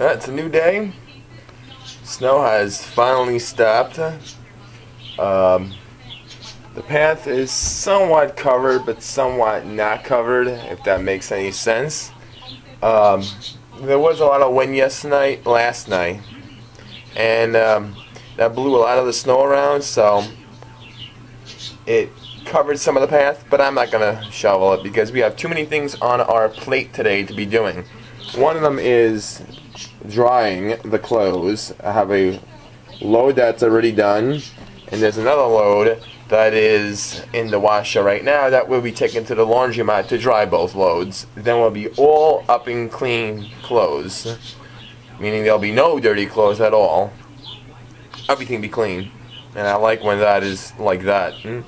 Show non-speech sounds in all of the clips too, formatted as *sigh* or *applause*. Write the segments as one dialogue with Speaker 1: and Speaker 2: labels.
Speaker 1: Uh, it's a new day. Snow has finally stopped. Um, the path is somewhat covered, but somewhat not covered, if that makes any sense. Um, there was a lot of wind yesterday, last night, and um, that blew a lot of the snow around, so it covered some of the path, but I'm not going to shovel it because we have too many things on our plate today to be doing. One of them is drying the clothes. I have a load that's already done, and there's another load that is in the washer right now that will be taken to the laundromat to dry both loads. Then we'll be all up in clean clothes, meaning there'll be no dirty clothes at all. Everything be clean, and I like when that is like that. Hmm?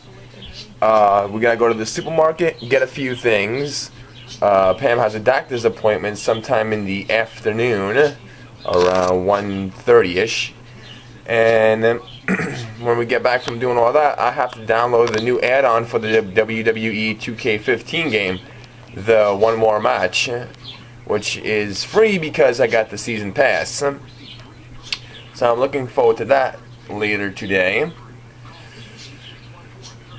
Speaker 1: Uh, we gotta go to the supermarket, get a few things. Uh, Pam has a doctor's appointment sometime in the afternoon, around 1.30ish. And then *clears throat* when we get back from doing all that, I have to download the new add-on for the WWE 2K15 game, the One More Match, which is free because I got the season pass. So I'm looking forward to that later today.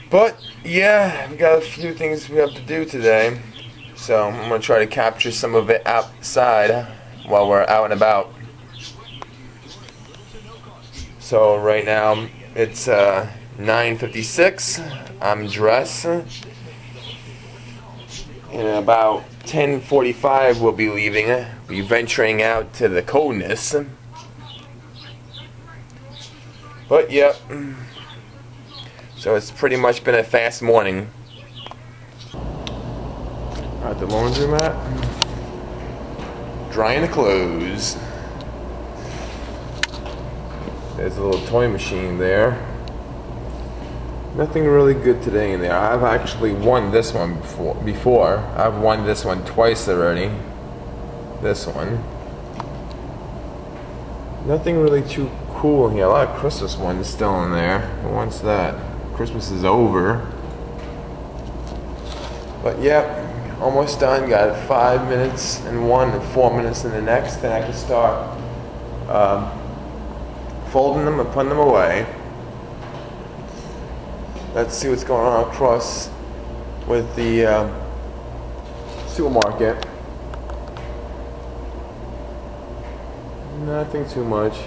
Speaker 1: But yeah, we got a few things we have to do today. So I'm gonna try to capture some of it outside while we're out and about. So right now it's uh, 9:56. I'm dressed. In about 10:45, we'll be leaving. Be venturing out to the coldness. But yep. So it's pretty much been a fast morning. At the laundromat, drying the clothes. There's a little toy machine there. Nothing really good today in there. I've actually won this one before. Before I've won this one twice already. This one. Nothing really too cool here. A lot of Christmas ones still in there. What's that? Christmas is over. But yep, almost done. Got five minutes in one and four minutes in the next. Then I can start um, folding them and putting them away. Let's see what's going on across with the um, supermarket. Nothing too much.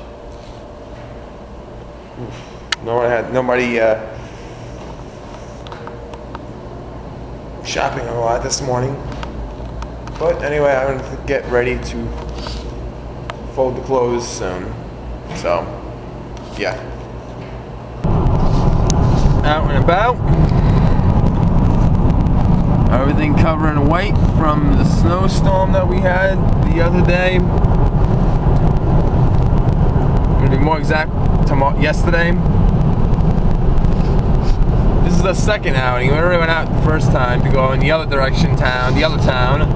Speaker 1: Nobody had nobody uh, shopping a lot this morning. But anyway, I'm gonna get ready to fold the clothes soon. So, yeah. Out and about. Everything covered in white from the snowstorm that we had the other day. To be more exact, tomorrow, yesterday. This is the second outing. We already went out the first time to go in the other direction town, the other town,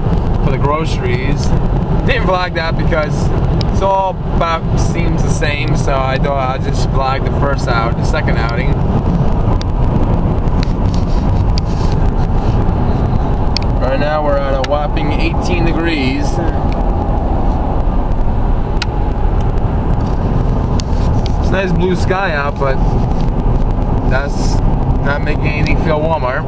Speaker 1: for the groceries. Didn't vlog that because it's all about seems the same, so I thought I'd just vlog the first out, the second outing. Right now we're at a whopping 18 degrees. It's nice blue sky out, but that's not making anything feel warmer.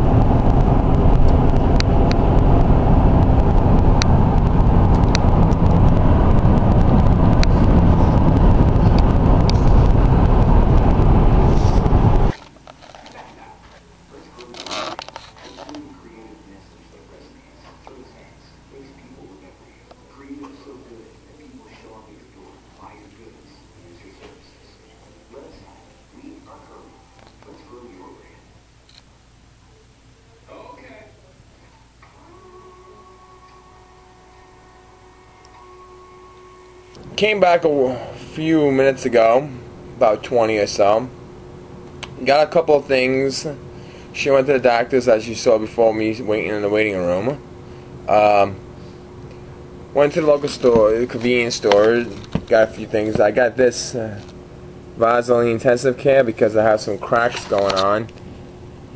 Speaker 1: Came back a few minutes ago, about 20 or so. Got a couple of things. She went to the doctor's, as you saw before me, waiting in the waiting room. Um, went to the local store, the convenience store, got a few things. I got this uh, Vaseline Intensive Care because I have some cracks going on.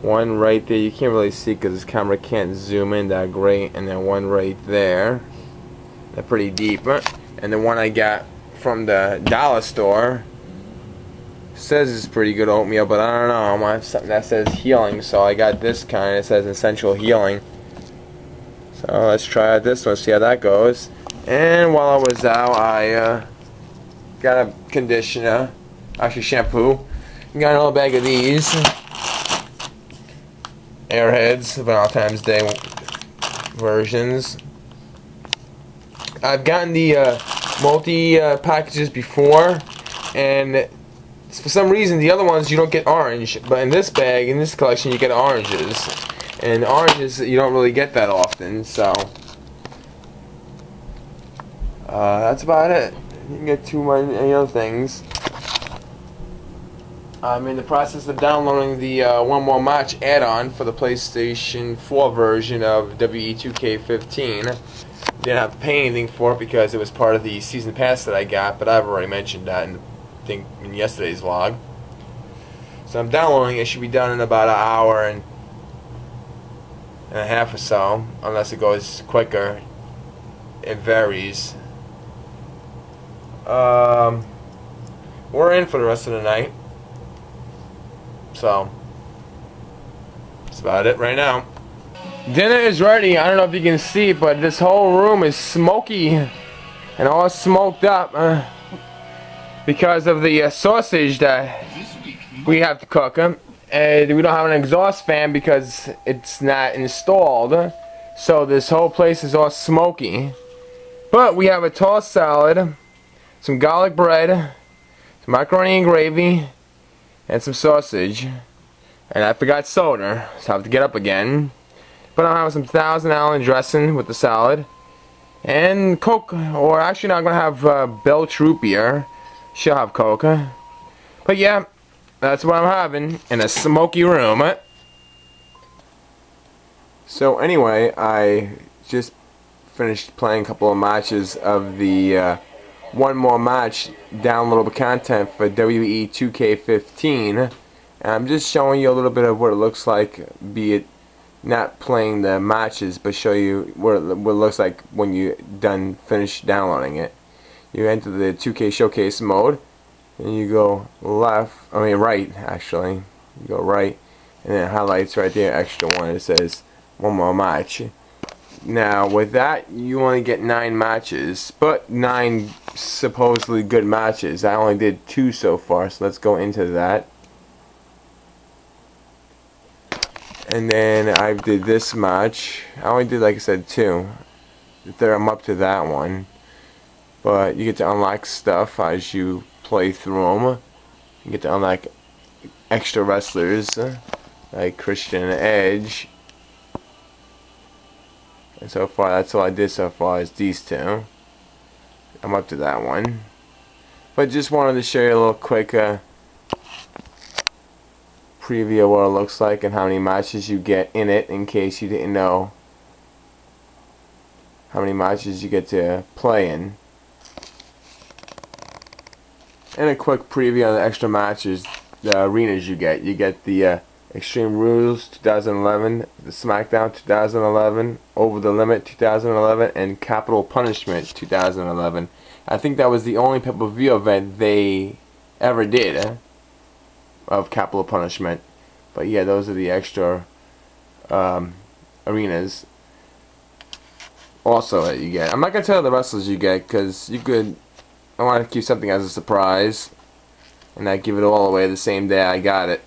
Speaker 1: One right there, you can't really see because this camera can't zoom in that great, and then one right there. They're pretty deep. And the one I got from the dollar store says it's pretty good oatmeal, but I don't know. I want something that says healing, so I got this kind. It says essential healing. So let's try out this one, see how that goes. And while I was out, I uh, got a conditioner, actually shampoo. Got a little bag of these. Airheads, Valentine's Day versions. I've gotten the uh, multi uh, packages before, and for some reason the other ones you don't get orange, but in this bag, in this collection, you get oranges. And oranges you don't really get that often, so uh, that's about it. You can get too many other things. I'm in the process of downloading the uh, One More Match add-on for the PlayStation 4 version of WWE2K15. Didn't have to pay anything for it because it was part of the season pass that I got, but I've already mentioned that in, think, in yesterday's vlog. So I'm downloading it. should be done in about an hour and, and a half or so, unless it goes quicker. It varies. Um, we're in for the rest of the night. So, that's about it right now. Dinner is ready. I don't know if you can see, but this whole room is smoky and all smoked up uh, because of the uh, sausage that we have to cook. Uh, and we don't have an exhaust fan because it's not installed. So this whole place is all smoky. But we have a tossed salad, some garlic bread, some macaroni and gravy, and some sausage. And I forgot soda, so I have to get up again. But I'm having some Thousand Island dressing with the salad. And Coke, or actually not going to have uh, Belch root beer. She'll have Coke. But yeah, that's what I'm having in a smoky room. So anyway, I just finished playing a couple of matches of the uh, one more match downloadable content for WWE 2K15 and I'm just showing you a little bit of what it looks like be it not playing the matches but show you what it, what it looks like when you done finish downloading it you enter the 2K showcase mode and you go left I mean right actually you go right and then highlights right there extra one it says one more match now, with that, you only get nine matches, but nine supposedly good matches. I only did two so far, so let's go into that. And then I did this match. I only did, like I said, two. There, I'm up to that one. But you get to unlock stuff as you play through them. You get to unlock extra wrestlers, like Christian Edge and so far, that's all I did so far is these two. I'm up to that one. But just wanted to show you a little quick uh, preview of what it looks like and how many matches you get in it in case you didn't know how many matches you get to play in. And a quick preview on the extra matches, the arenas you get. You get the uh, Extreme Rules 2011, the SmackDown 2011, Over the Limit 2011, and Capital Punishment 2011. I think that was the only pay-per-view event they ever did of Capital Punishment. But yeah, those are the extra um, arenas. Also, that you get. I'm not gonna tell the wrestlers you get because you could. I want to keep something as a surprise, and not give it all away the same day I got it.